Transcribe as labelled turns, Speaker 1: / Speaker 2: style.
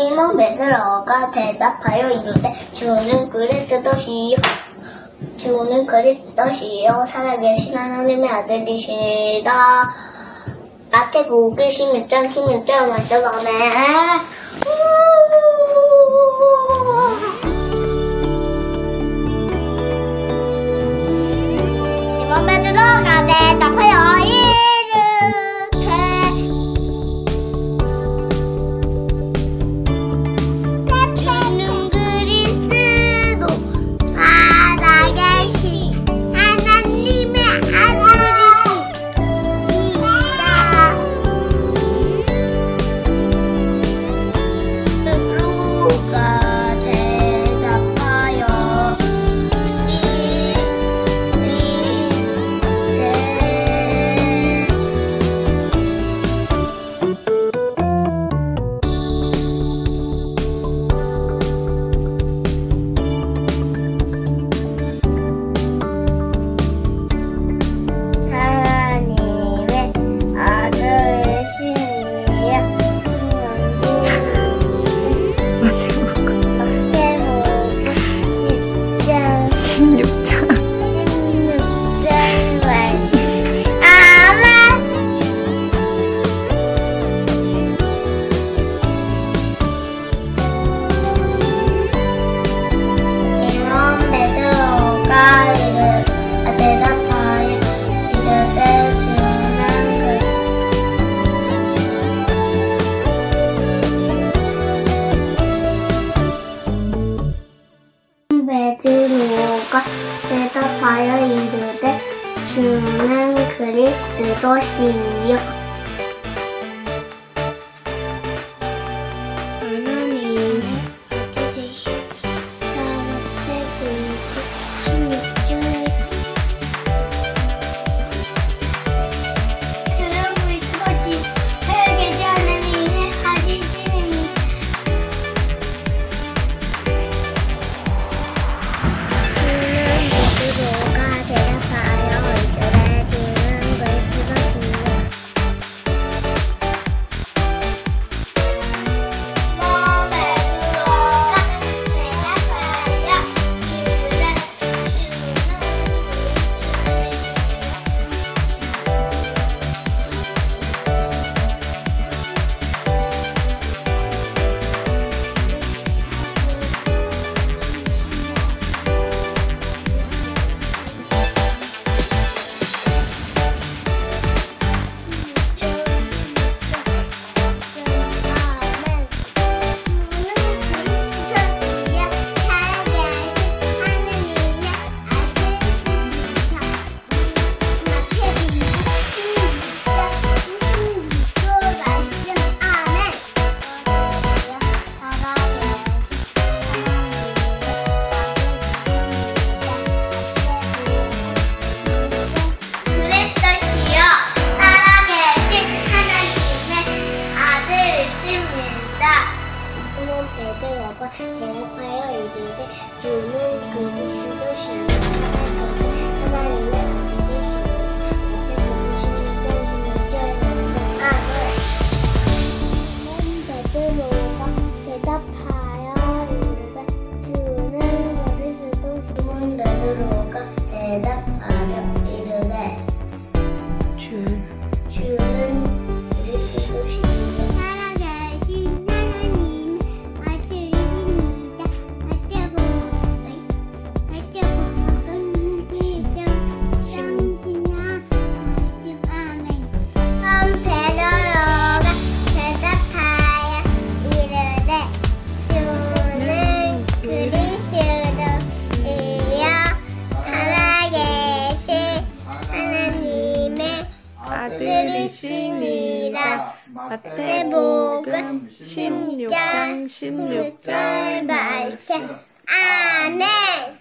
Speaker 1: 뭐 시몬 매들어가 대답하여 있는데 주는 그리스도시요 주는 그리스도시요 살아계신 하나님의 아들이시다. 마태복음 16장 16절 말씀 아멘. 시몬 베드로가 대답 你多洗一会。 대답하여 이르되 주는 그리스도시요 하나님의 아들이시오 베드로가 대답하여 이르되 주는 그리스도시요 베드로가 대답하여
Speaker 2: 마태복음 16장 16절 말씀
Speaker 1: 아멘